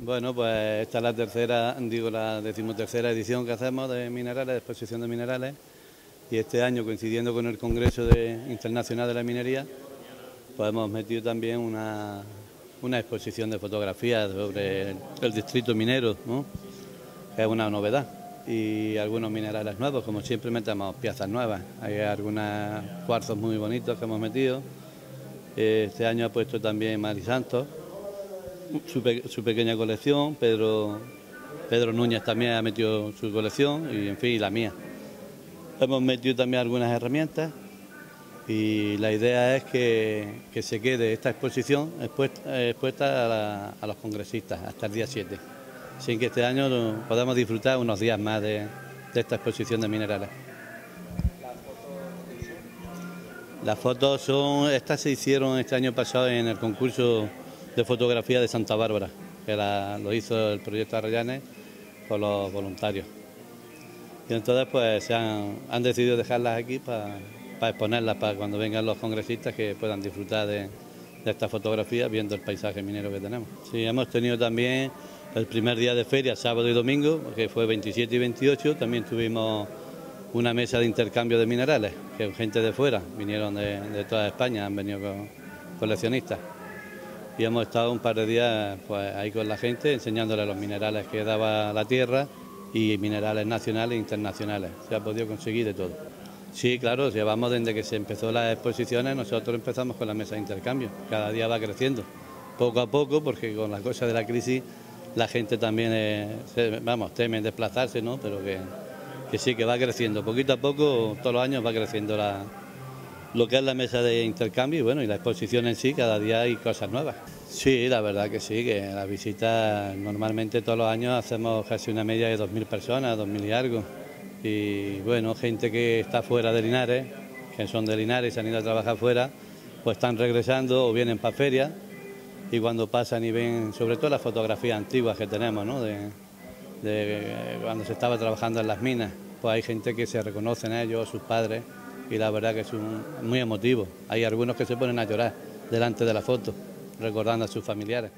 Bueno, pues esta es la tercera, digo la decimotercera edición que hacemos de minerales, de exposición de minerales, y este año coincidiendo con el Congreso Internacional de la Minería, pues hemos metido también una, una exposición de fotografías sobre el, distrito minero, que es una novedad, y algunos minerales nuevos, como siempre metemos piezas nuevas, hay algunos cuarzos muy bonitos que hemos metido, este año ha puesto también Mari Santos, su, su pequeña colección, Pedro, Pedro Núñez también ha metido su colección y en fin, la mía. Hemos metido también algunas herramientas y la idea es que, que se quede esta exposición expuesta, a, los congresistas hasta el día 7, sin que este año podamos disfrutar unos días más de esta exposición de minerales. Las fotos son, estas se hicieron este año pasado en el concurso de fotografía de Santa Bárbara, que lo hizo el proyecto Arrayanes con los voluntarios. Y entonces pues se han, decidido dejarlas aquí para exponerlas para cuando vengan los congresistas que puedan disfrutar de, de esta fotografía viendo el paisaje minero que tenemos. Sí, hemos tenido también el primer día de feria, sábado y domingo, que fue 27 y 28, también tuvimos una mesa de intercambio de minerales, que gente de fuera, vinieron de, de toda España, han venido con coleccionistas. Y hemos estado un par de días pues, ahí con la gente enseñándole los minerales que daba la tierra y minerales nacionales e internacionales. Se ha podido conseguir de todo. Sí, claro, llevamos desde que se empezó las exposiciones, nosotros empezamos con la mesa de intercambio. Cada día va creciendo, poco a poco, porque con la cosa de la crisis la gente también, eh, vamos, teme desplazarse, ¿no? Pero que, que sí, que va creciendo. Poquito a poco, todos los años va creciendo la, lo que es la mesa de intercambio y bueno, y la exposición en sí, cada día hay cosas nuevas. Sí, la verdad que sí, que las visitas normalmente todos los años hacemos casi una media de 2.000 personas, 2.000 y algo. Y bueno, gente que está fuera de Linares, que son de Linares y se han ido a trabajar fuera, pues están regresando o vienen para ferias y cuando pasan y ven sobre todo las fotografías antiguas que tenemos, ¿no? de, cuando se estaba trabajando en las minas, pues hay gente que se reconocen a ellos, sus padres, y la verdad que es muy emotivo. Hay algunos que se ponen a llorar delante de la foto, recordando a sus familiares.